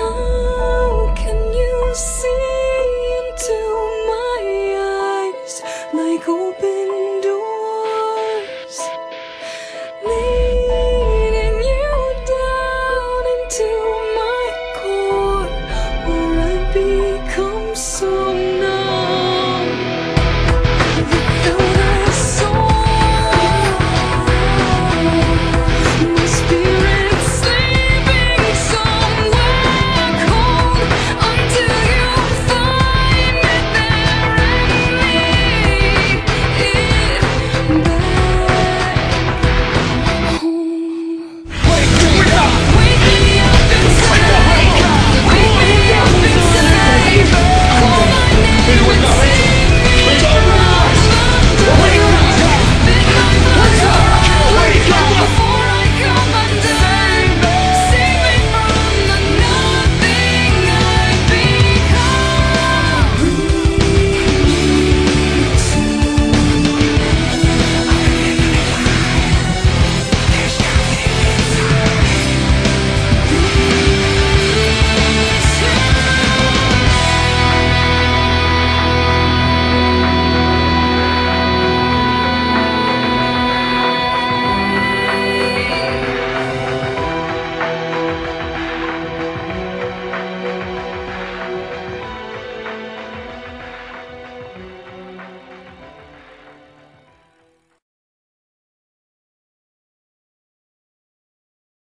How can you see?